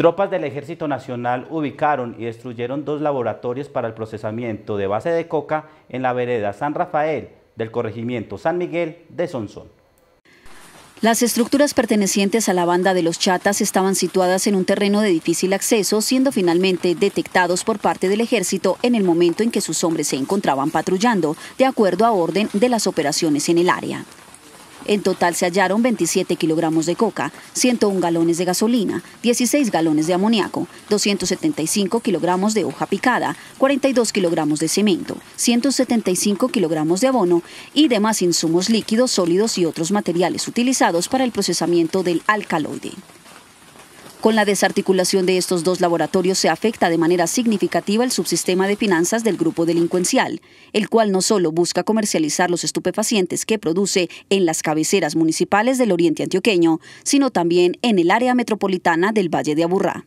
Tropas del Ejército Nacional ubicaron y destruyeron dos laboratorios para el procesamiento de base de coca en la vereda San Rafael del corregimiento San Miguel de Sonsón. Las estructuras pertenecientes a la banda de los chatas estaban situadas en un terreno de difícil acceso, siendo finalmente detectados por parte del ejército en el momento en que sus hombres se encontraban patrullando, de acuerdo a orden de las operaciones en el área. En total se hallaron 27 kilogramos de coca, 101 galones de gasolina, 16 galones de amoníaco, 275 kilogramos de hoja picada, 42 kilogramos de cemento, 175 kilogramos de abono y demás insumos líquidos, sólidos y otros materiales utilizados para el procesamiento del alcaloide. Con la desarticulación de estos dos laboratorios se afecta de manera significativa el subsistema de finanzas del grupo delincuencial, el cual no solo busca comercializar los estupefacientes que produce en las cabeceras municipales del oriente antioqueño, sino también en el área metropolitana del Valle de Aburrá.